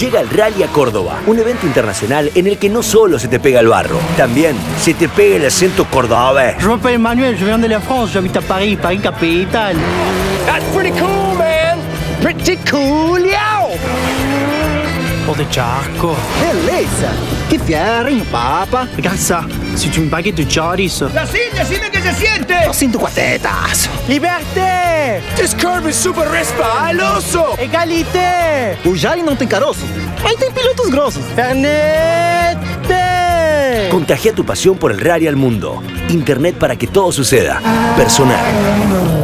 Llega el Rally a Córdoba, un evento internacional en el que no solo se te pega el barro, también se te pega el acento cordobés. Je m'appelle Emmanuel, je viens de la France, j'habite à Paris, Paris capitale. That's pretty cool, man. Pretty cool, yo. Pour des charco. Beleza! Que fierrinho, papa! Regarde ça, c'est une baguette de choris. Yo siento cuatetas! Liberté Is super resbaloso. Égalité O Jari não tem caroço, mas tem pilotos grossos. Fernette Contagia tu pasión por el rally al mundo. Internet para que todo suceda. Personal.